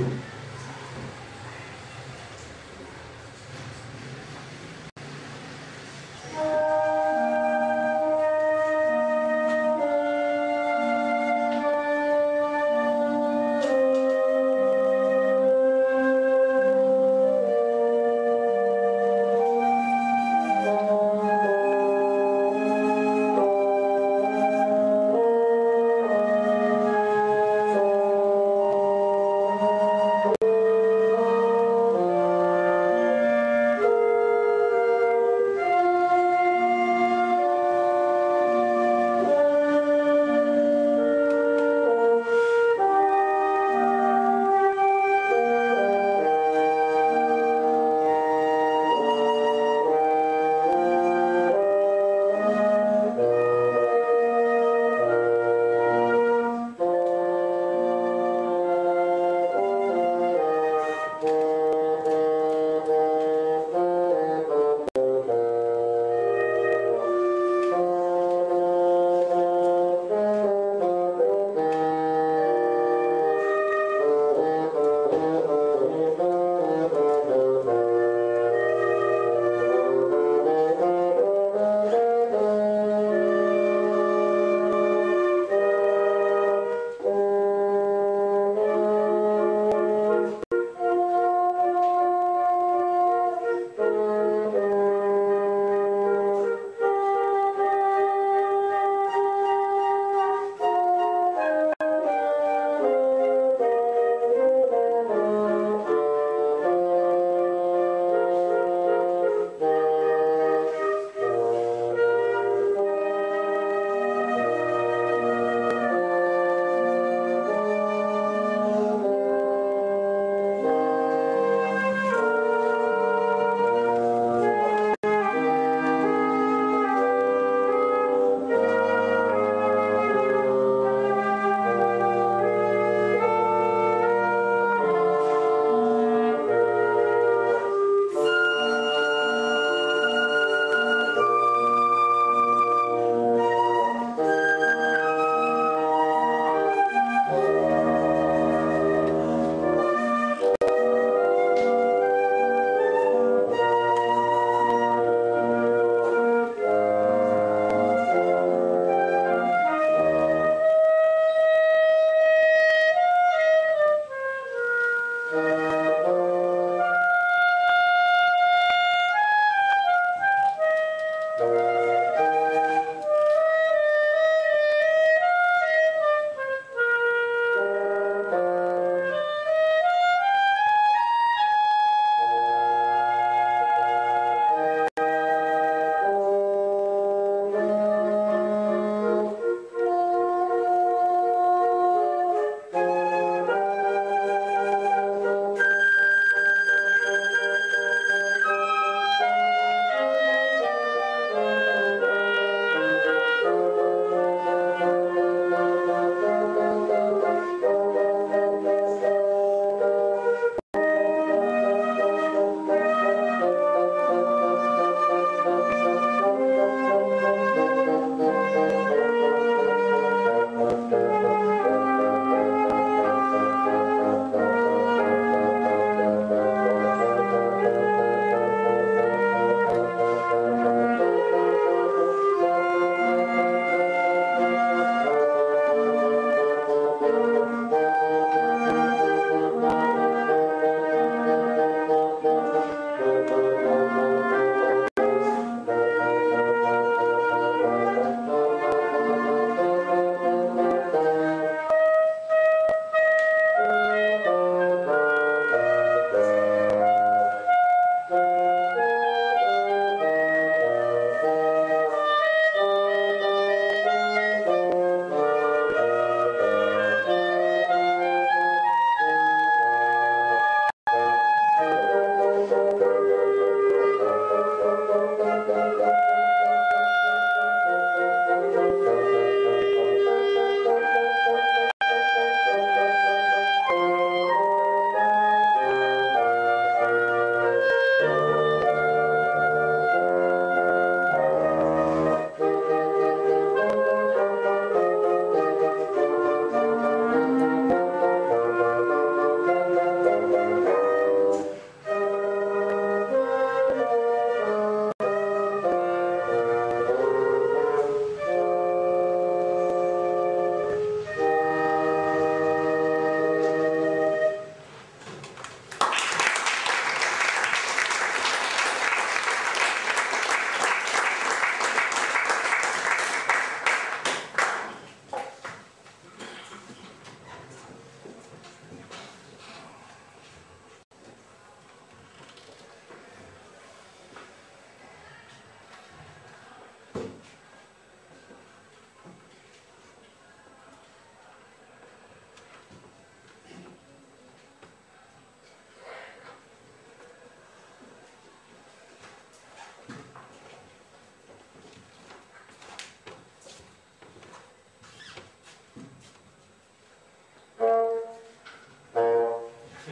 Thank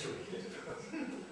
해줘.